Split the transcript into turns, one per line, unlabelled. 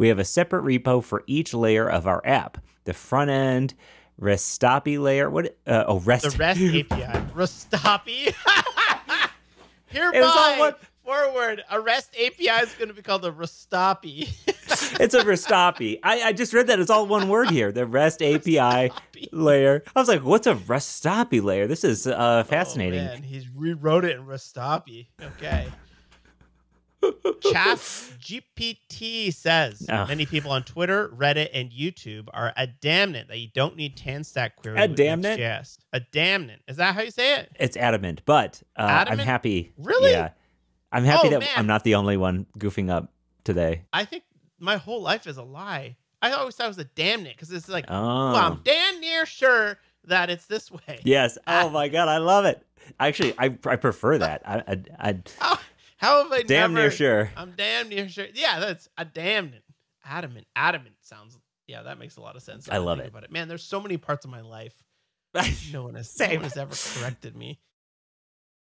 We have a separate repo for each layer of our app. The front end, Restapi layer. What? Uh, oh, REST.
The REST API. Restapi. Hereby, forward, a REST API is going to be called a Restapi.
it's a Restapi. I, I just read that. It's all one word here. The REST API layer. I was like, what's a Restapi layer? This is uh, fascinating.
Oh, man, he rewrote it in Restapi. Okay. Chat GPT says
Oh.
many people on Twitter, Reddit, and YouTube are adamant that you don't need TanStack query.
Adamant?
Next.js. Adamant. Is that how you say it?
It's adamant, but uh, I'm happy.
Really?
Yeah. I'm happy
Oh,
that
man.
I'm not the only one goofing up today.
I think my whole life is a lie. I always thought it was a damn it because it's like,
Oh.
well, I'm damn near sure that it's this way.
Yes. Oh my god, I love it. Actually, I I prefer that. I I, I
How, have I
damn
never?
near sure.
I'm damn near sure. Yeah, that's a damn. Adamant. Adamant sounds. Yeah, that makes a lot of sense.
I love it.
About it. Man, there's so many parts of my life. No one has, no
Same.
one has ever corrected me.